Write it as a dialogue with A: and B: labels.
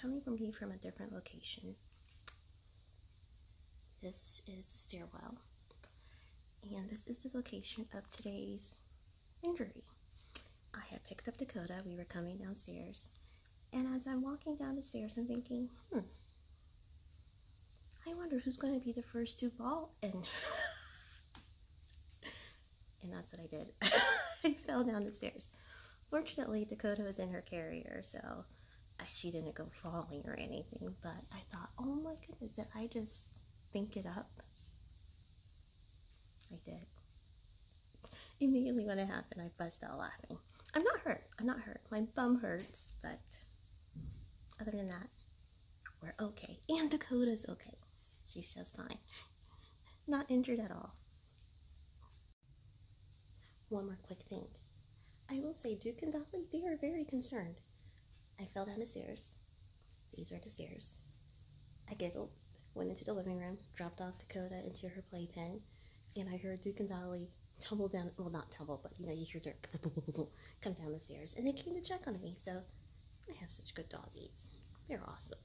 A: coming from you from a different location. This is the stairwell, and this is the location of today's injury. I had picked up Dakota, we were coming downstairs, and as I'm walking down the stairs, I'm thinking, hmm, I wonder who's going to be the first to fall. And, and that's what I did. I fell down the stairs. Fortunately, Dakota was in her carrier, so she didn't go falling or anything. But I thought, oh my goodness, did I just think it up? I did. Immediately when it happened, I bust out laughing. I'm not hurt. I'm not hurt. My bum hurts, but other than that, we're okay. And Dakota's okay. She's just fine. Not injured at all. One more quick thing. I will say Duke and Dolly, they are very concerned. I fell down the stairs. These were the stairs. I giggled, went into the living room, dropped off Dakota into her playpen, and I heard Duke and Dolly tumble down, well not tumble, but you know, you hear dirt come down the stairs. And they came to check on me, so I have such good doggies. They're awesome.